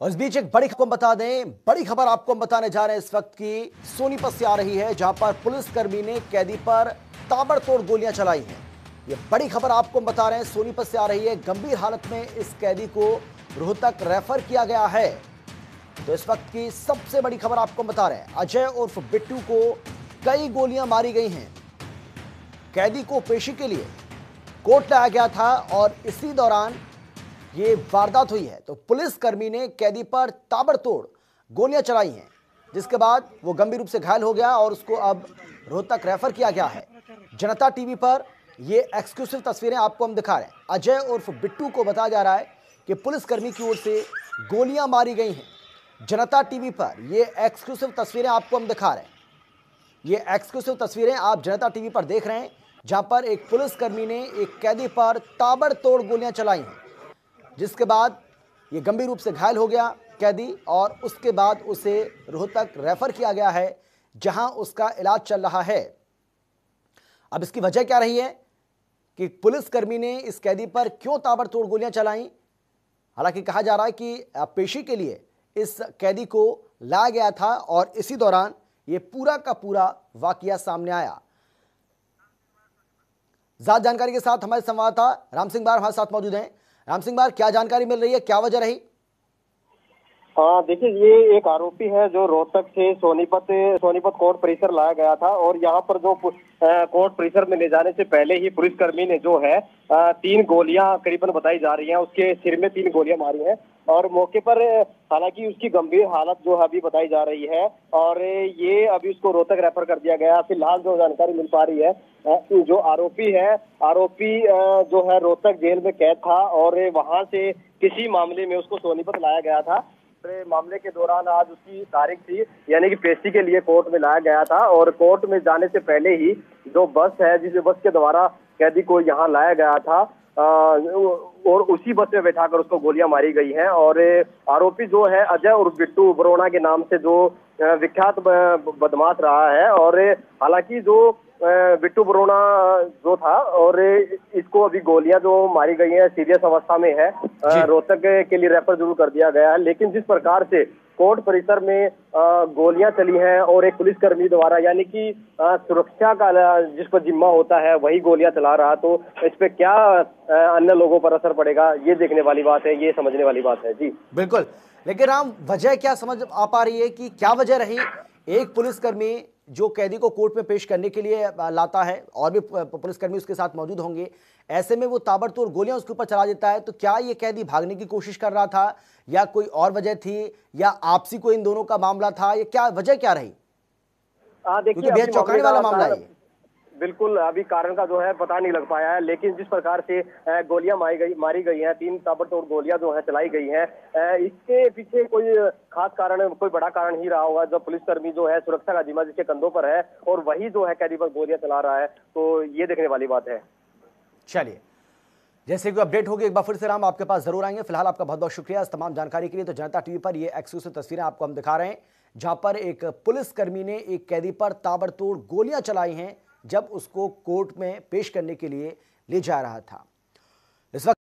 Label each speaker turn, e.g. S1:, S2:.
S1: और इस बीच एक बड़ी खबर बता दें, बड़ी खबर आपको हम बताने जा रहे हैं इस वक्त की। सोनीपत से आ रही है, जहाँ पर पुलिसकर्मी ने कैदी पर ताबड़तोड़ गोलियाँ चलाई हैं। ये बड़ी खबर आपको हम बता रहे हैं सोनीपत से आ रही है। गंभीर हालत में इस कैदी को रोहतक रेफर किया गया है। तो इस वक्त की सबसे बड़ी खबर आपको हम बता रहे हैं, अजय उर्फ़ बिट्टू को कई गोलियाँ मारी गई हैं। कैदी को पेशी के लिए कोर्ट लाया गया था और इसी दौरान ये वारदात हुई है तो पुलिसकर्मी ने कैदी पर ताबड़तोड़ गोलियाँ चलाई हैं, जिसके बाद वो गंभीर रूप से घायल हो गया और उसको अब रोहतक रेफर किया गया है। जनता टीवी पर ये एक्सक्लूसिव तस्वीरें आपको हम दिखा रहे हैं। अजय उर्फ़ बिट्टू को बताया जा रहा है कि पुलिसकर्मी की ओर से गोलियाँ मारी गई हैं। जनता टीवी पर ये एक्सक्लूसिव तस्वीरें आपको हम दिखा रहे हैं। ये एक्सक्लूसिव तस्वीरें आप जनता टीवी पर देख रहे हैं, जहाँ पर एक पुलिसकर्मी ने एक कैदी पर ताबड़तोड़ गोलियाँ चलाई हैं। जिसके बाद ये गंभीर रूप से घायल हो गया कैदी और उसके बाद उसे रोहतक रेफर किया गया है, जहाँ उसका इलाज चल रहा है। अब इसकी वजह क्या रही है कि पुलिसकर्मी ने इस कैदी पर क्यों ताबड़तोड़ गोलियाँ चलाई? हालाँकि कहा जा रहा है कि पेशी के लिए इस कैदी को लाया गया था और इसी दौरान ये पूरा का पूरा वाकया सामने आया। ज़्यादा जानकारी के साथ हमारे संवाददाता राम सिंह बार हमारे साथ मौजूद हैं। राम सिंह बार क्या जानकारी मिल रही है? क्या वजह रही?
S2: हाँ देखिए, ये एक आरोपी है जो रोहतक से सोनीपत सोनीपत कोर्ट परिसर लाया गया था और यहाँ पर जो कोर्ट परिसर में ले जाने से पहले ही पुलिसकर्मी ने जो है तीन गोलियाँ करीबन बताई जा रही हैं। उसके सिर में तीन गोलियाँ मारी हैं और मौके पर, हालाँकि उसकी गंभीर हालत जो है अभी बताई जा रही है और ये अभी उसको रोहतक रेफर कर दिया गया। फ़िलहाल जो जानकारी मिल पा रही है जो आरोपी है, आरोपी जो है रोहतक जेल में कैद था और वहाँ से किसी मामले में उसको सोनीपत लाया गया था। मामले के दौरान आज उसकी तारीख थी, यानी कि पेशी के लिए कोर्ट में लाया गया था और कोर्ट में जाने से पहले ही जो बस है, जिस बस के द्वारा कैदी को यहाँ लाया गया था और उसी बस में बैठाकर उसको गोलियाँ मारी गई हैं और आरोपी जो है, अजय और बिट्टू बरोना के नाम से जो विख्यात बदमाश रहा है और हालाँकि जो बिट्टू बरोना जो था और इसको अभी गोलियाँ जो मारी गई हैं सीरियस अवस्था में है। रोहतक के लिए रेफर ज़रूर कर दिया गया है। लेकिन जिस प्रकार से कोर्ट परिसर में गोलियाँ चली हैं और एक पुलिसकर्मी द्वारा यानी कि सुरक्षा का जिस पर जिम्मा होता है वही गोलियाँ चला रहा तो इस पे क्या अन्य लोगों पर असर पड़ेगा ये देखने वाली बात है ये समझने वाली बात है। जी।
S1: बिल्कुल। लेकिन राम वजह क्या समझ आ पा रही है कि क्या वजह रही? एक पुलिसकर्मी जो कैदी को कोर्ट में पेश करने के लिए लाता है और भी पुलिसकर्मी उसके साथ मौजूद होंगे। ऐसे में वो ताबड़तोड़ गोलियाँ उसके ऊपर चला देता है तो क्या ये कैदी भागने की कोशिश कर रहा था या कोई और वजह थी या आपसी कोई इन दोनों का मामला था या क्या वजह क्या रही?
S2: देखिए बेहद चौंकाने वाला मामला है बिल्कुल अभी कारण का जो है पता नहीं लग पाया है, लेकिन जिस प्रकार से गोलियाँ मारी गई मारी गई हैं, तीन ताबड़तोड़ गोलियाँ जो है चलाई गई हैं इसके पीछे कोई खास कारण, कोई बड़ा कारण ही रहा होगा जब पुलिसकर्मी जो है सुरक्षा का जिम्मा जिसके कंधों पर है, और वही जो है कैदी पर गोलियाँ चला रहा है तो ये देखने वाली बात है।
S1: चलिए, जैसे कोई अपडेट होगी, एक बार फिर से राम आपके पास ज़रूर आएँगे। फ़िलहाल आपका बहुत बहुत शुक्रिया इस तमाम जानकारी के लिए। तो जनता टीवी पर ये एक्सक्लूसिव तस्वीरें आपको हम दिखा रहे हैं, जहाँ पर एक पुलिसकर्मी ने एक कैदी पर ताबड़तोड़ गोलियाँ चलाई हैं। जब उसको कोर्ट में पेश करने के लिए ले जा रहा था। इस वक्त